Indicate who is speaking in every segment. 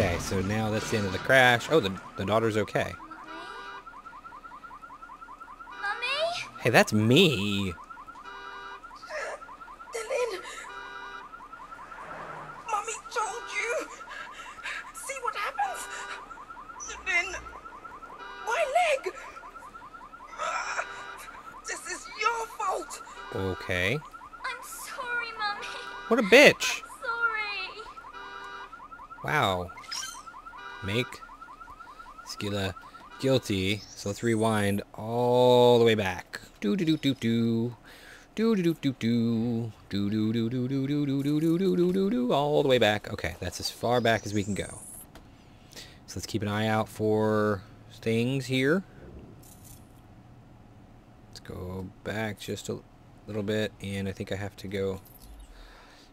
Speaker 1: Okay, so now that's the end of the crash. Oh, the, the daughter's okay.
Speaker 2: Mummy?
Speaker 1: Hey, that's me.
Speaker 3: Nilin! Mummy told you! See what happens? Nilin! My leg! This is your fault!
Speaker 1: Okay.
Speaker 2: I'm sorry, Mummy.
Speaker 1: What a bitch.
Speaker 2: Sorry.
Speaker 1: Wow. Make Scylla guilty. So let's rewind all the way back. Do do do do do. Do do do do do. Do do do do do do do do do do do do do all the way back. Okay, that's as far back as we can go. So let's keep an eye out for things here. Let's go back just a little bit, and I think I have to go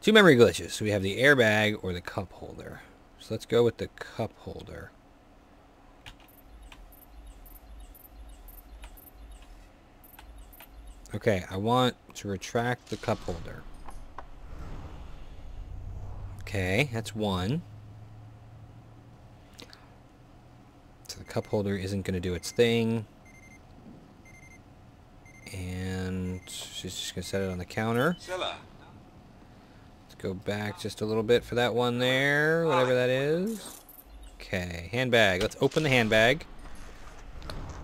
Speaker 1: Two memory glitches. So we have the airbag or the cup holder. So let's go with the cup holder. Okay, I want to retract the cup holder. Okay, that's one. So the cup holder isn't going to do its thing. And she's just going to set it on the counter. Let's go back just a little bit for that one there, whatever that is. Okay, handbag. Let's open the handbag.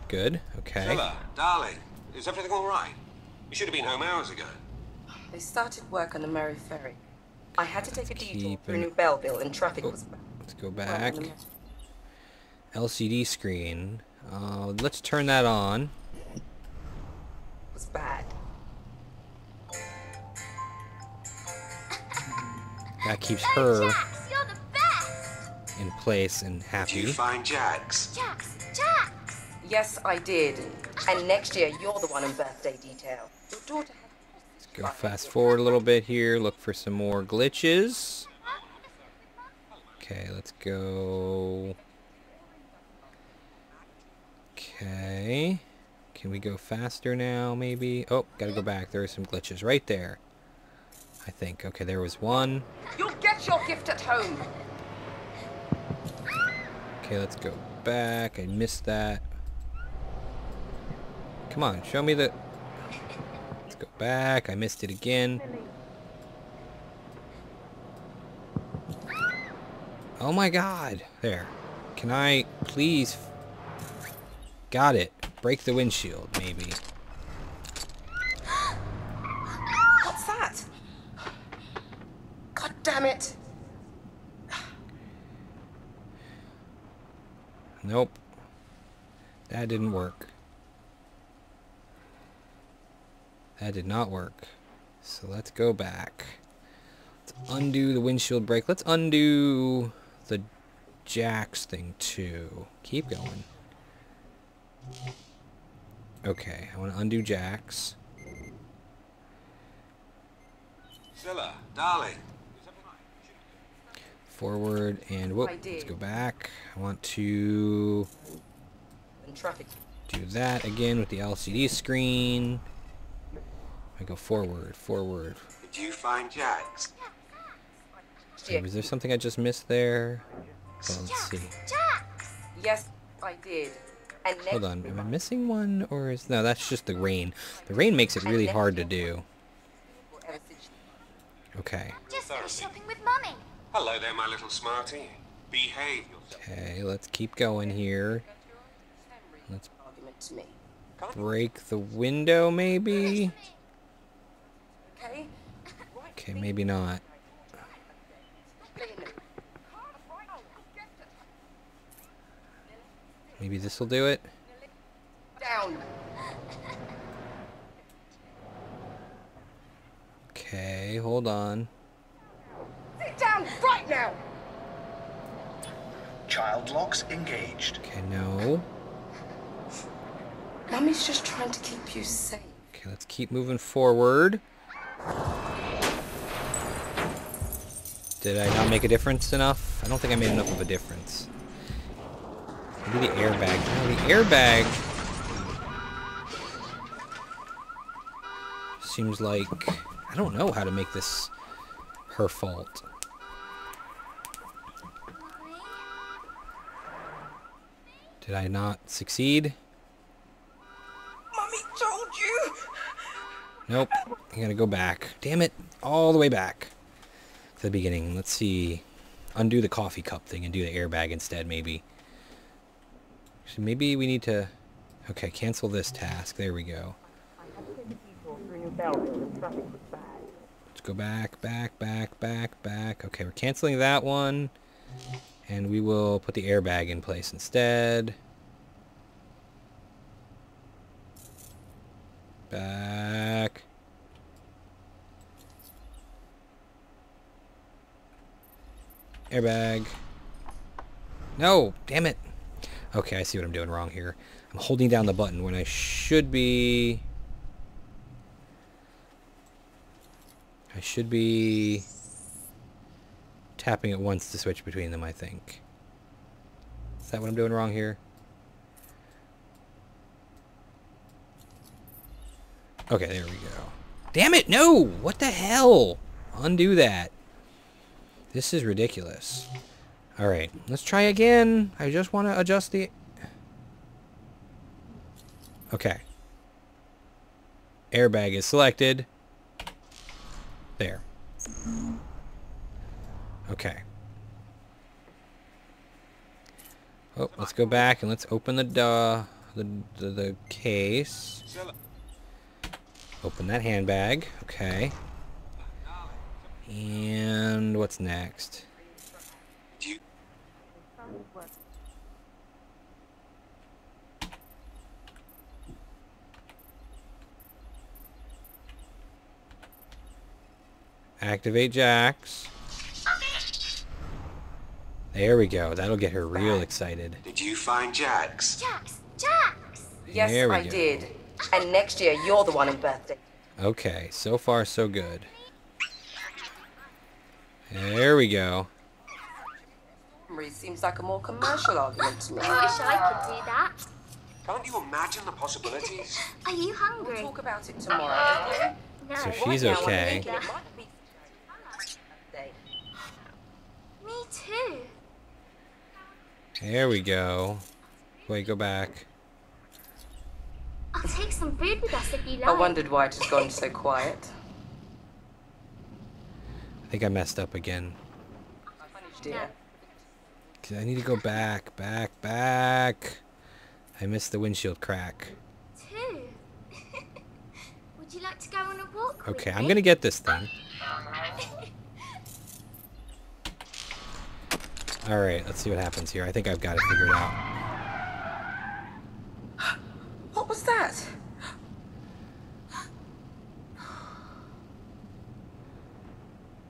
Speaker 1: Good, okay.
Speaker 4: Scylla, darling, is everything all right? You should have been home hours ago.
Speaker 3: They started work on the Murray Ferry. I had to take a detour
Speaker 1: keep
Speaker 3: through
Speaker 1: an-
Speaker 3: New Belleville and traffic
Speaker 1: Oh,
Speaker 3: was bad.
Speaker 1: Let's go back. LCD screen. Uh, let's turn that on.
Speaker 3: It was bad.
Speaker 1: That keeps
Speaker 2: Oh,
Speaker 1: her
Speaker 2: Jax, you're the best.
Speaker 1: in place and happy.
Speaker 4: Did you find Jax?
Speaker 2: Jax, Jax.
Speaker 3: Yes, I did. And next year, you're the one in birthday detail. Your daughter had
Speaker 1: Go fast forward a little bit here. Look for some more glitches. Okay, let's go. Okay. Can we go faster now, maybe? Oh, gotta go back. There are some glitches right there. I think. Okay, there was one.
Speaker 3: You'll get your gift at home.
Speaker 1: Okay, let's go back. I missed that. Come on, show me the... Let's go back. I missed it again. Oh my god. There. Can I please... Got it. Break the windshield, maybe.
Speaker 3: What's that? God damn it.
Speaker 1: Nope. That didn't work. That did not work. So let's go back. Let's undo the windshield brake. Let's undo the jacks thing too. Keep going. Okay, I want to undo jacks.
Speaker 4: Scylla, darling.
Speaker 1: Forward and whoop. Let's go back. I want to
Speaker 3: And traffic.
Speaker 1: do that again with the LCD screen. I go forward, forward.
Speaker 4: Did you find Jax?
Speaker 1: Okay, was there something I just missed there? Well, let's see.
Speaker 2: Jax.
Speaker 3: Yes, I did. And next
Speaker 1: Hold on, am I missing one or is no? That's just the rain. The rain makes it really hard to do.
Speaker 3: ever since
Speaker 1: Okay,
Speaker 2: Just finished shopping with Mummy.
Speaker 4: Hello there, my little smarty. Behave yourself.
Speaker 1: okay, let's keep going here. Let's
Speaker 3: argument to me.
Speaker 1: break the window, maybe.
Speaker 3: Okay?
Speaker 1: Okay, maybe not. Maybe this will do it.
Speaker 3: Down.
Speaker 1: Okay, hold on.
Speaker 3: Sit down right now.
Speaker 5: Child locks engaged.
Speaker 1: Okay, no.
Speaker 3: Mummy's just trying to keep you safe.
Speaker 1: Okay, let's keep moving forward. Did I not make a difference enough? I don't think I made enough of a difference. Maybe the airbag. No, the airbag seems like I don't know how to make this her fault. Did I not succeed?
Speaker 3: Mummy told you.
Speaker 1: Nope. I gotta go back. Damn it. All the way back. To the beginning. Let's see. Undo the coffee cup thing and do the airbag instead, maybe. So maybe we need to... Okay, cancel this task. There we go. Let's go back, back, back, back, back. Okay, we're canceling that one. And we will put the airbag in place instead. Back. Airbag. No, damn it. Okay, I see what I'm doing wrong here. I'm holding down the button when I should be... I should be tapping it once to switch between them, I think. Is that what I'm doing wrong here? Okay, there we go. Damn it, no! What the hell? Undo that. This is ridiculous. Alright, let's try again. I just want to adjust the... Okay. Airbag is selected. There. Okay. Oh, let's go back and let's open the uh, the, the the case.
Speaker 4: Scylla,
Speaker 1: Open that handbag. Okay. And what's next? Activate Jax. There we go. That'll get her real excited.
Speaker 4: Did you find Jax?
Speaker 2: Jax! Jax!
Speaker 3: Yes,
Speaker 1: There we
Speaker 3: I
Speaker 1: go.
Speaker 3: did. And next year, you're the one in birthday.
Speaker 1: Okay, so far so good. There we go.
Speaker 3: Memory seems like a more commercial argument to me.
Speaker 2: I wish I could do that.
Speaker 4: Can't you imagine the possibilities?
Speaker 2: Are you hungry?
Speaker 3: We'll talk about it tomorrow.
Speaker 2: No.
Speaker 1: So she's okay.
Speaker 3: thinking it might be birthday.
Speaker 2: Me too.
Speaker 1: There we go. Wait, go back.
Speaker 2: I'll take some food with us if you like.
Speaker 3: I wondered why it has gone so quiet.
Speaker 1: I think I messed up again.
Speaker 3: Dear.
Speaker 1: 'Cause I need to go back, back, back. I missed the windshield crack.
Speaker 2: Too. Would you like to go on a walk
Speaker 1: Okay,
Speaker 2: me?
Speaker 1: I'm gonna get this thing. Alright, let's see what happens here. I think I've got it figured out.
Speaker 3: What was that?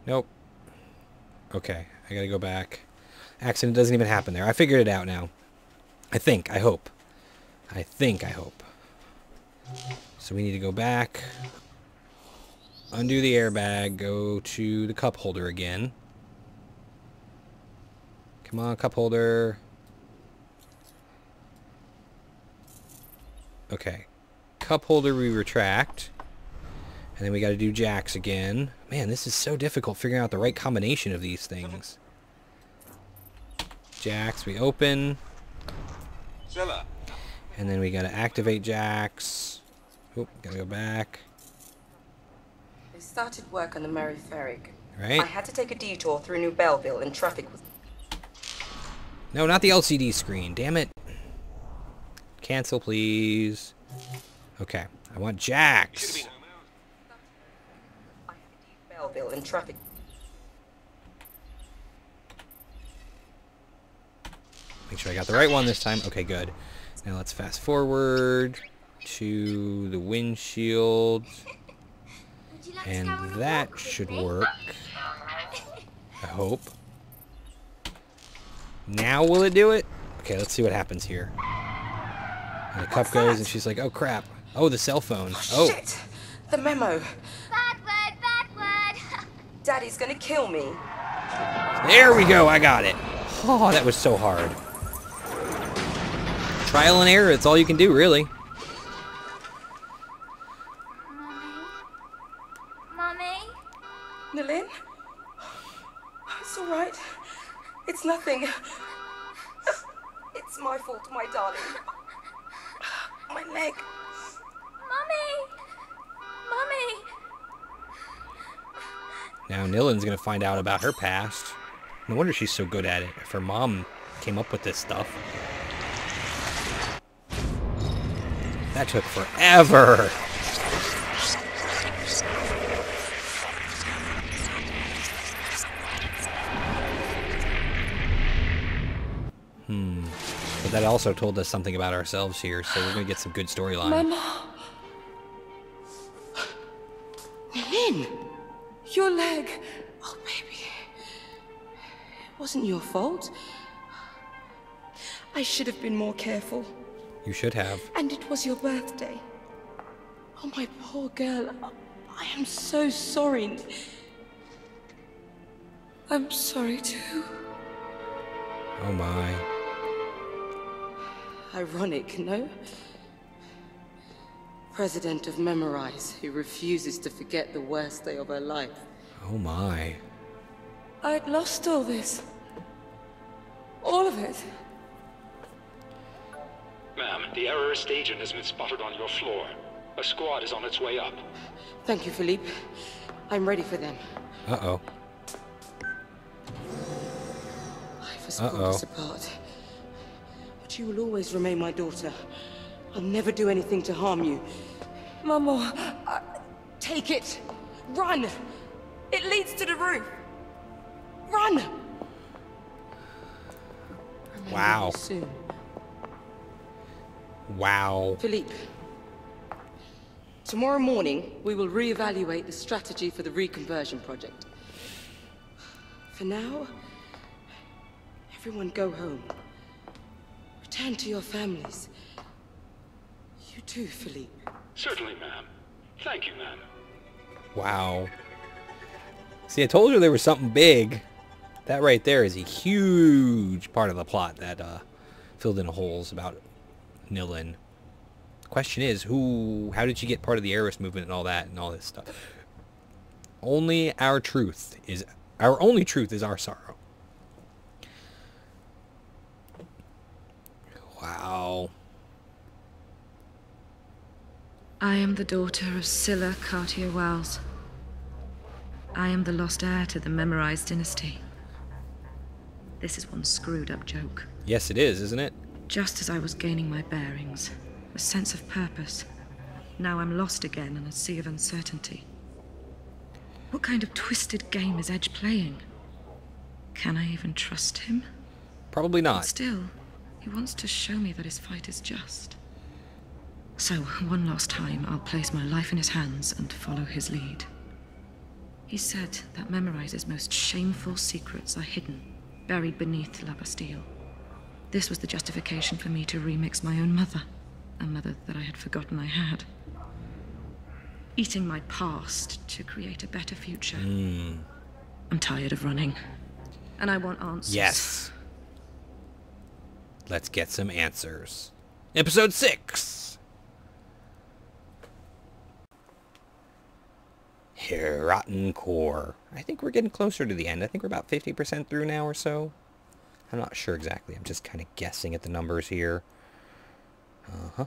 Speaker 1: Nope. Okay, I gotta go back. Accident doesn't even happen there. I figured it out now. I think, I hope. I think, I hope. So we need to go back. Undo the airbag, go to the cup holder again. Come on, cup holder. Okay. Cup holder we retract. And then we got to do jacks again. Man, this is so difficult figuring out the right combination of these things. Jacks we open.
Speaker 4: Scylla,
Speaker 1: And then we got to activate jacks. Oop, gotta go back.
Speaker 3: They started work on the Mary Ferrick.
Speaker 1: Right?
Speaker 3: I had to take a detour through New Belleville and traffic was...
Speaker 1: No, not the LCD screen. Damn it. Cancel, please. Okay. I want
Speaker 4: you should
Speaker 1: jacks.
Speaker 4: have been home out.
Speaker 3: I had Belleville and traffic...
Speaker 1: Make sure I got the right one this time. Okay, good. Now let's fast forward to the windshield.
Speaker 2: Like
Speaker 1: And
Speaker 2: go on a
Speaker 1: that should work. I hope. Now will it do it? Okay, let's see what happens here. And the cup goes and she's like, oh crap. Oh, the cell phone. Oh, oh.
Speaker 3: Shit! The memo. Daddy's gonna kill me.
Speaker 1: there we go. I got it. Oh, that was so hard. Trial and error. It's all you can do, really.
Speaker 2: Mummy?
Speaker 3: Nilin? It's all right. It's nothing. It's
Speaker 6: It's my fault, my darling. My leg.
Speaker 2: Mummy! Mummy!
Speaker 1: Now gonna find out about her past. No wonder she's so good at it. If her mom came up with this stuff. That took forever. Hmm. But that also told us something about ourselves here, so we're gonna get some good storyline.
Speaker 3: Mama. Your wasn't your fault. I should have been more careful.
Speaker 1: You should have.
Speaker 3: And it was your birthday. Oh, my poor girl. I am so sorry. I'm sorry too.
Speaker 1: Oh my.
Speaker 3: Ironic, no? President of Memorize, who refuses to forget the worst day of her life.
Speaker 1: Oh my.
Speaker 3: I'd lost all this. All of it.
Speaker 7: Ma'am, the errorist agent has been spotted on your floor. A squad is on its way up.
Speaker 3: Thank you, Philippe. I'm ready for them.
Speaker 1: Uh-oh.
Speaker 3: Life has pulled
Speaker 1: Uh-oh.
Speaker 3: us apart. But you will always remain my daughter. I'll never do anything to harm you. Mama, uh, take it. Run! It leads to the roof. Run! Remember
Speaker 1: Wow.
Speaker 3: Soon.
Speaker 1: Wow.
Speaker 3: Philippe, tomorrow morning we will reevaluate the strategy for the reconversion project. For now, everyone go home. Return to your families. You too, Philippe.
Speaker 7: Certainly, ma'am. Thank you, ma'am.
Speaker 1: Wow. See, I told you there was something big. That right there is a huge part of the plot that uh, filled in holes about Nilin. Question is, who? How did she get part of the Eris movement and all that and all this stuff? Only our truth is our only truth is our sorrow. Wow.
Speaker 8: I am the daughter of Scylla Cartier Wells. I am the lost heir to the memorized dynasty. This is one screwed up joke.
Speaker 1: Yes, it is, isn't it?
Speaker 8: Just as I was gaining my bearings, a sense of purpose, now I'm lost again in a sea of uncertainty. What kind of twisted game is Edge playing? Can I even trust him?
Speaker 1: Probably
Speaker 8: But
Speaker 1: not.
Speaker 8: still, he wants to show me that his fight is just. So, one last time, I'll place my life in his hands and follow his lead. He said that Memorize's most shameful secrets are hidden, buried beneath La Bastille. This was the justification for me to remix my own mother, a mother that I had forgotten I had. Eating my past to create a better future. Hmm. I'm tired of running. And I want answers.
Speaker 1: Yes. Let's get some answers. Episode 6. Rotten Core. I think we're getting closer to the end. I think we're about 50% through now or so. I'm not sure exactly. I'm just kind of guessing at the numbers here. Uh-huh.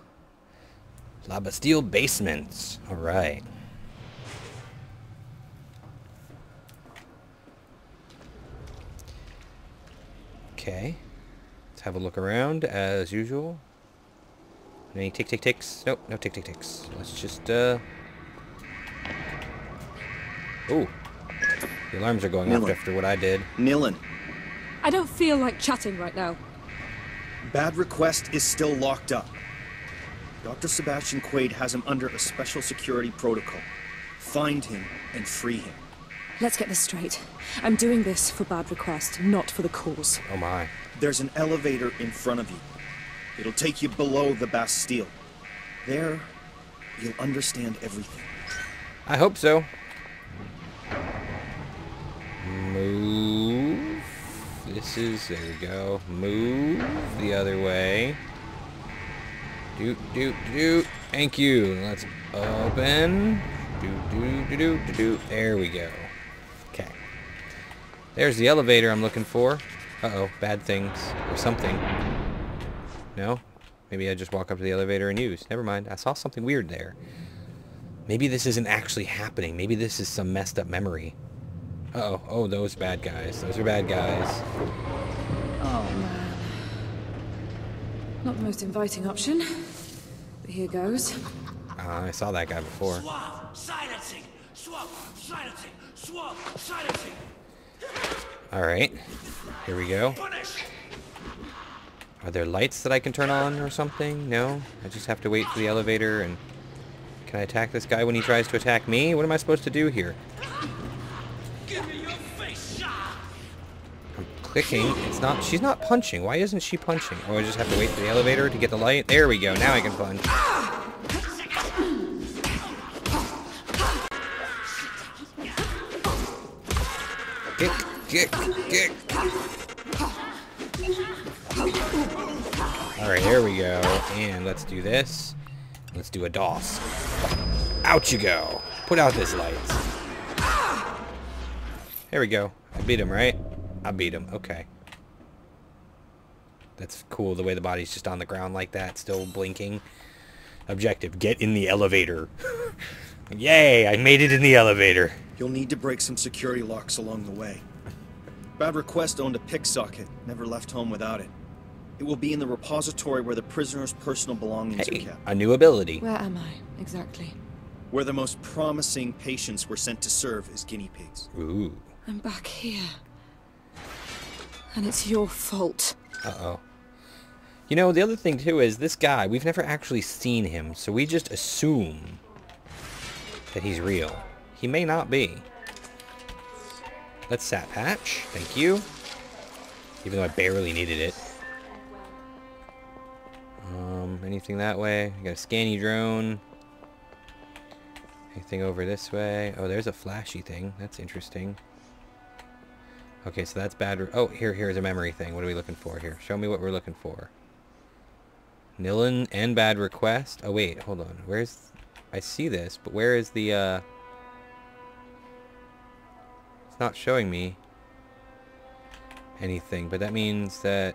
Speaker 1: La Bastille Basements. All right. Okay. Let's have a look around as usual. Any tick tick ticks? Nope, no tick tick ticks. Let's just uh Oh. The alarms are going off after what I did.
Speaker 5: Nilin,
Speaker 9: I don't feel like chatting right now.
Speaker 5: Bad Request is still locked up. Dr. Sebastian Quaid has him under a special security protocol. Find him and free him.
Speaker 9: Let's get this straight. I'm doing this for Bad Request, not for the cause.
Speaker 1: Oh my.
Speaker 5: There's an elevator in front of you. It'll take you below the Bastille. There, you'll understand everything.
Speaker 1: I hope so. Move. This is, there we go. Move the other way. Doot, doot, doot. Thank you. Let's open. Doot, doot, doot, doot, doot. There we go. Okay. There's the elevator I'm looking for. Uh-oh, bad things. Or something. No? Maybe I just walk up to the elevator and use. Never mind. I saw something weird there. Maybe this isn't actually happening. Maybe this is some messed up memory. Uh oh Oh, those bad guys. Those are bad guys.
Speaker 10: Oh, man. Not the most inviting option. But here goes.
Speaker 1: Uh, I saw that guy before.
Speaker 11: Swap, silencing, swap, silencing, swap, silencing.
Speaker 1: Alright. Here we go.
Speaker 11: Punish.
Speaker 1: Are there lights that I can turn on or something? No? I just have to wait for the elevator and... Can I attack this guy when he tries to attack me? What am I supposed to do here?
Speaker 11: Give me your face.
Speaker 1: I'm clicking. It's not... She's not punching. Why isn't she punching? Oh, I just have to wait for the elevator to get the light? There we go. Now I can punch. Kick, kick, kick. Alright, here we go. And let's do this. Let's do a DOS. Out you go. Put out this light. There we go. I beat him, right? I beat him. Okay. That's cool, the way the body's just on the ground like that, still blinking. Objective, get in the elevator. Yay, I made it in the elevator.
Speaker 5: You'll need to break some security locks along the way. Bad Request owned a pick socket, never left home without it. It will be in the repository where the prisoner's personal belongings are
Speaker 1: Hey,
Speaker 5: kept.
Speaker 1: a new ability.
Speaker 10: Where am I, exactly?
Speaker 5: Where the most promising patients were sent to serve as guinea pigs.
Speaker 1: Ooh.
Speaker 10: I'm back here. And it's your fault.
Speaker 1: Uh-oh. You know, the other thing, too, is this guy, we've never actually seen him, so we just assume that he's real. He may not be. Let's sap hatch. Thank you. Even though I barely needed it. Um, anything that way? I got a scanny drone. Anything over this way? Oh, there's a flashy thing. That's interesting. Okay, so that's bad. Oh, here, here's a memory thing. What are we looking for here? Show me what we're looking for. Nilin and bad request. Oh wait, hold on. Where's? I see this, but where is the? uh... It's not showing me anything, but that means that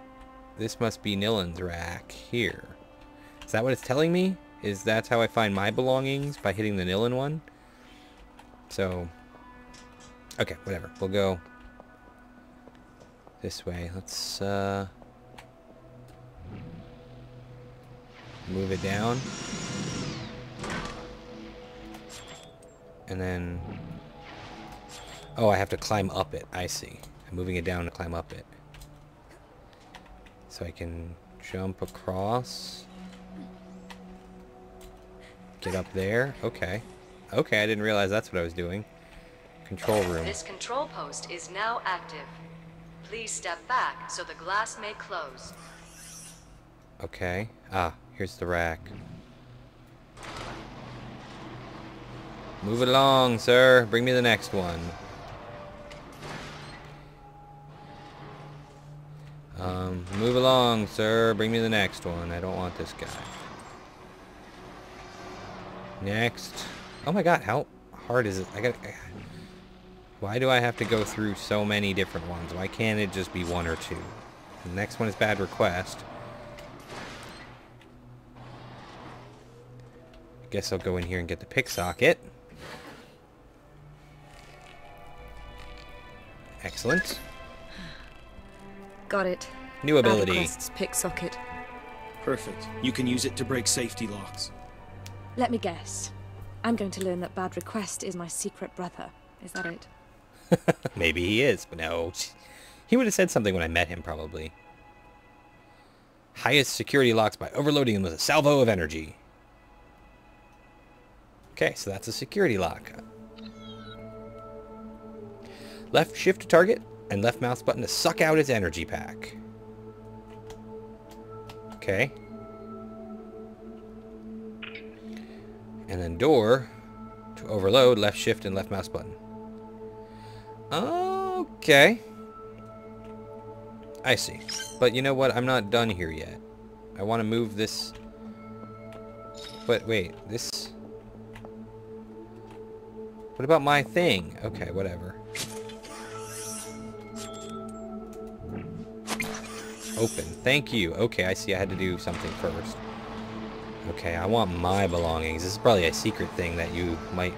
Speaker 1: this must be Nilin's rack here. Is that what it's telling me? Is that's how I find my belongings by hitting the Nilin one? So, okay, whatever. We'll go this way. Let's uh, move it down. And then... Oh, I have to climb up it. I see. I'm moving it down to climb up it. So I can jump across. Get up there. Okay. Okay, I didn't realize that's what I was doing. Control room.
Speaker 12: This control post is now active. Please step back so the glass may close.
Speaker 1: Okay. Ah, here's the rack. Move it along, sir. Bring me the next one. Um, move along, sir. Bring me the next one. I don't want this guy. Next. Oh my god, how hard is it? I got. Why do I have to go through so many different ones? Why can't it just be one or two? The next one is bad request. Guess I'll go in here and get the pick socket. Excellent.
Speaker 10: Got it.
Speaker 1: New ability.
Speaker 10: Request's pick socket.
Speaker 5: Perfect. You can use it to break safety locks.
Speaker 10: Let me guess. I'm going to learn that Bad Request is my secret brother. Is that it?
Speaker 1: Maybe he is, but no. He would have said something when I met him, probably. Highest security locks by overloading them with a salvo of energy. Okay, so that's a security lock. Left shift to target, and left mouse button to suck out its energy pack. Okay. And then door to overload, left shift and left mouse button. Okay. I see. But you know what? I'm not done here yet. I want to move this... But wait, this... What about my thing? Okay, whatever. Open. Thank you. Okay, I see I had to do something first. Okay, I want my belongings. This is probably a secret thing that you might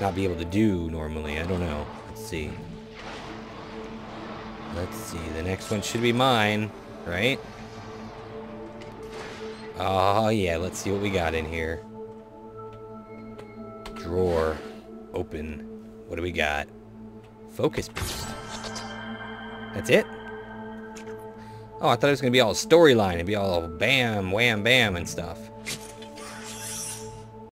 Speaker 1: not be able to do normally. I don't know. Let's see. Let's see. The next one should be mine, right? Oh, yeah. Let's see what we got in here. Drawer. Open. What do we got? Focus. That's it? Oh, I thought it was going to be all storyline. It'd be all bam, wham, bam and stuff.